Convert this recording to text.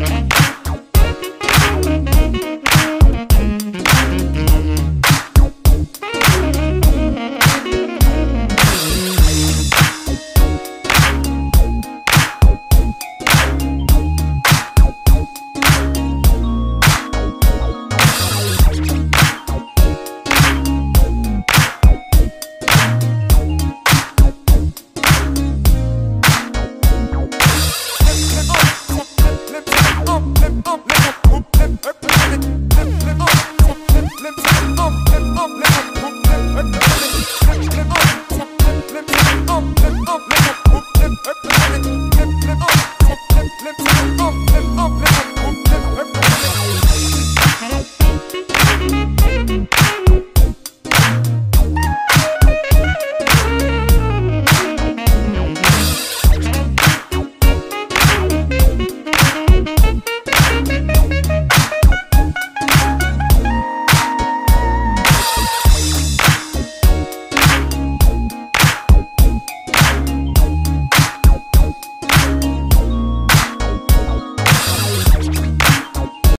Mm-hmm.